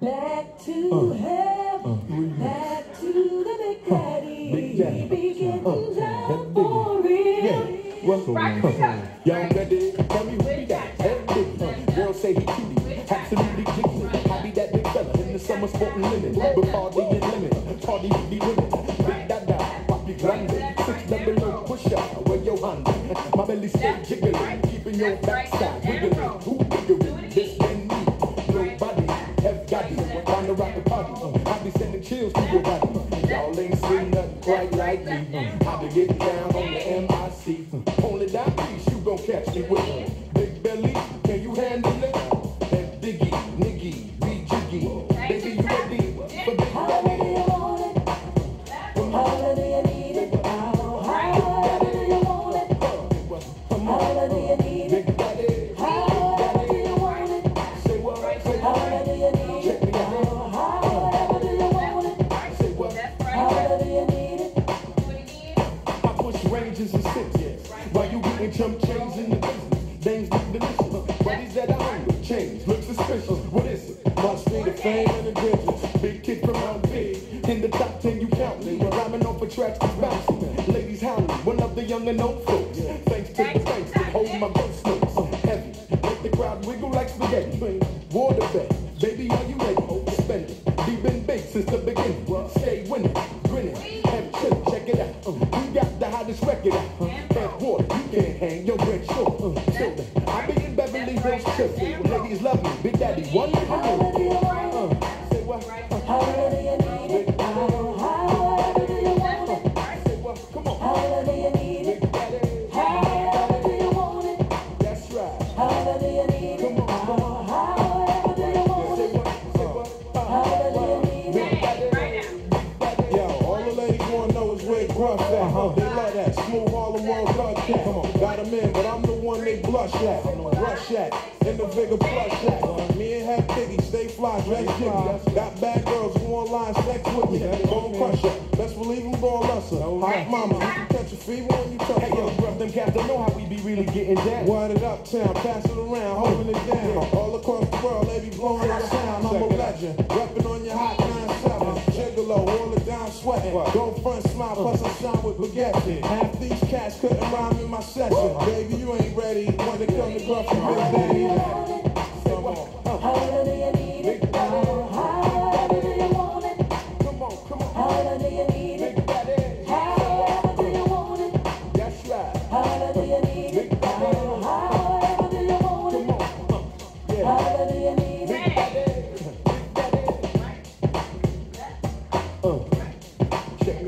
Back to hell, back to the Big Daddy. Big Daddy. Be getting Uh, down for real. Yeah. Well, Y'all ready? Tell me who be that? That big uh, girl say he cutie, absolutely jiggy. I be that big fella in the summer sporting linen, but party and lemon, party with the women. Big dada, papi grande, six double O push up, where your hand? My belly stay jiggling, keeping your backside wiggling. Wiggling? Chills to your body. Y'all ain't seen nothing quite like me. I be getting down on the MIC. Only that piece you gon' catch me with. Big belly, can you handle it? And Biggie, Niggy, be jiggy. Baby, you ready for ranges and six. While you getting chump change in the business. Dames look delicious. Buddies that are hungry. Change look suspicious. What is it? My street of fame and the digits. Big kid from Mount Big. In the top ten you count me. Rhyming off of tracks that's bouncing. Ladies howling. One of the young and old folks. Thanks to the thanks that hold my ghost notes. Heavy. Make the crowd wiggle like spaghetti. Water bed. Baby, are you ready? Spend it. Deep been big since the beginning. Stay winning. The record out. Uh, Headwater. You can't hang your bread short. Uh. I be in Beverly Hills Chill. Ladies love me. Big Daddy. One it? How, how do wanna know is Gruff at. They love that smooth Harlem World cat. Come on, got 'em in, but I'm the one they blush at. Rush at, in the bigger plush at. Me and Half Biggie, stay fly, dress jiggy. Got bad girls who online sex with me. Gon' crush her, best believe I'm gon' lust her. Oh, hot mama, you can catch a fever when you touch Hey, yo, bruv, them cats don't know how we be really getting down. Word it uptown, pass it around, holding it down. All across the world, they be blowing our sound. I'm a legend, reppin' on your hot 9-7. Gigolo, all down sweating. Go front, smile, plus I shine with baguette. Half these cats couldn't rhyme in my session. Baby, you ain't ready it come to gruff and Big.